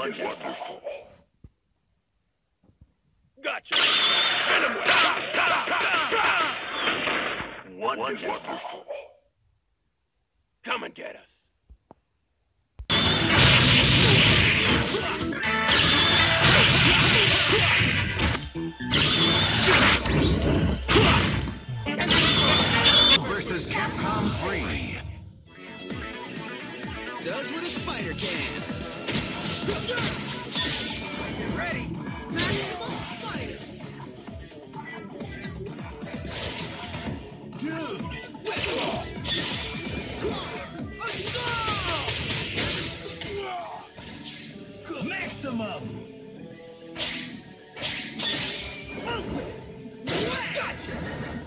Wonderful. Gotcha. Venom. Da, da, da, da. Wonderful. Come and get us. versus Capcom 3. Does what a spider can.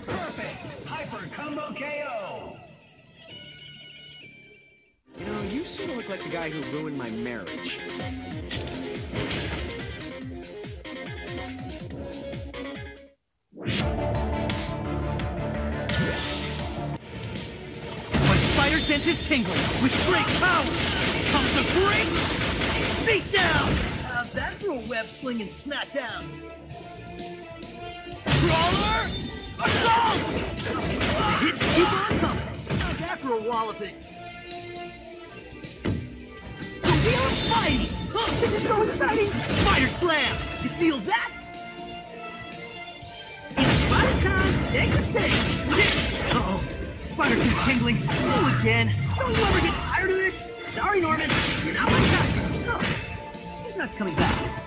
Perfect. Hyper combo KO. Look like the guy who ruined my marriage. My spider sense is tingling. With great power comes a great beatdown. How's that for a web slinging smackdown? Crawler assault! Hits keep on coming. How's that for a walloping? Oh, this is so exciting! Spider slam! You feel that? It's Spider time! Take the stage! Uh-oh. Spider sense tingling. You again. Don't you ever get tired of this? Sorry, Norman. You're not my type. Oh, he's not coming back, is he?